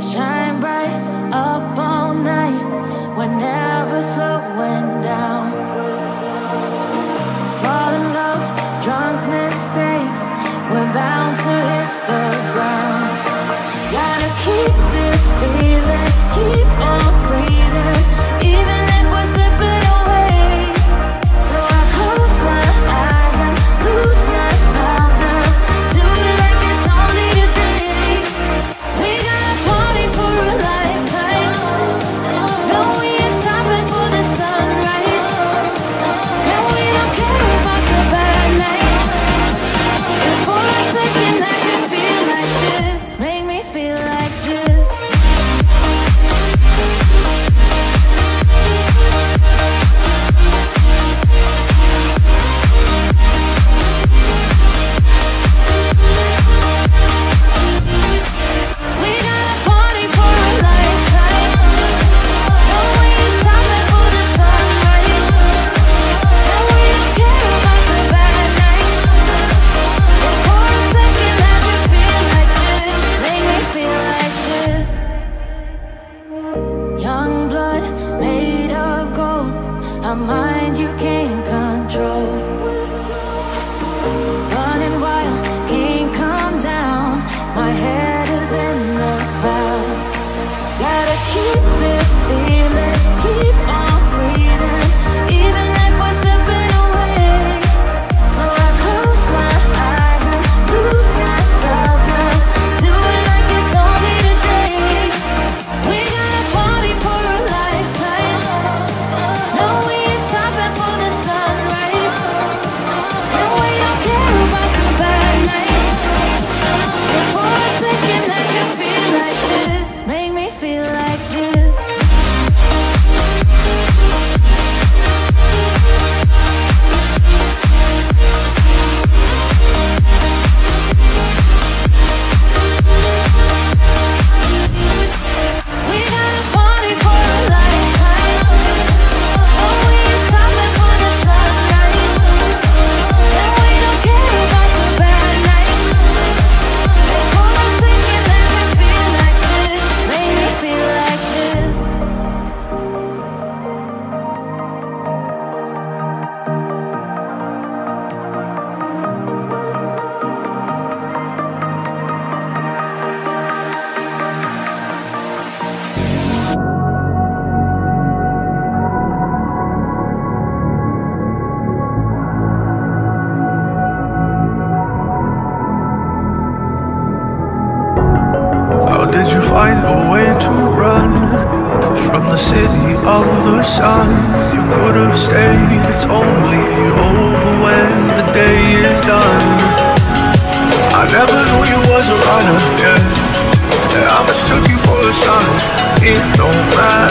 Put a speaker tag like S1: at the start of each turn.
S1: Shine of the sun You could have stayed, it's only over when the day is done. I never knew you was a runner, yeah. I mistook you for a son It don't matter.